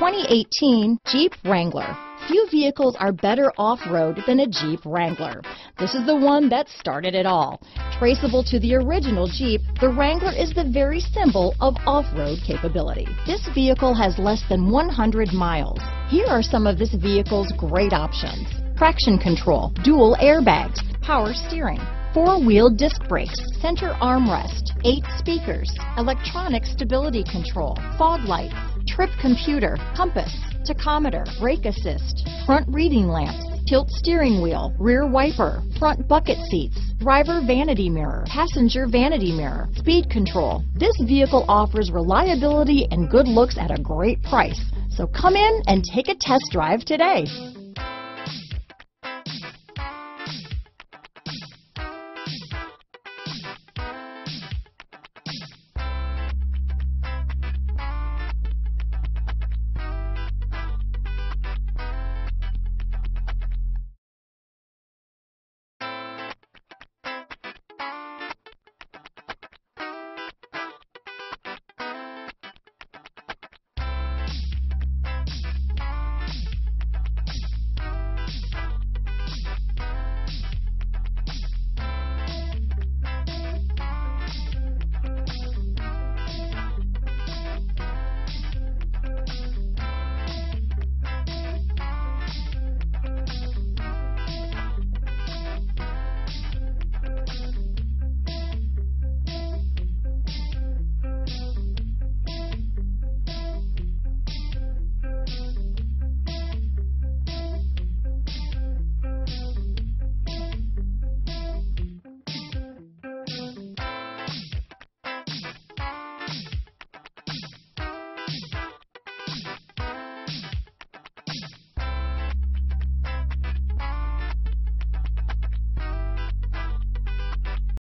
2018 Jeep Wrangler. Few vehicles are better off-road than a Jeep Wrangler. This is the one that started it all. Traceable to the original Jeep, the Wrangler is the very symbol of off-road capability. This vehicle has less than 100 miles. Here are some of this vehicle's great options. Traction control, dual airbags, power steering, four-wheel disc brakes, center armrest, eight speakers, electronic stability control, fog lights, trip computer, compass, tachometer, brake assist, front reading lamps, tilt steering wheel, rear wiper, front bucket seats, driver vanity mirror, passenger vanity mirror, speed control. This vehicle offers reliability and good looks at a great price. So come in and take a test drive today.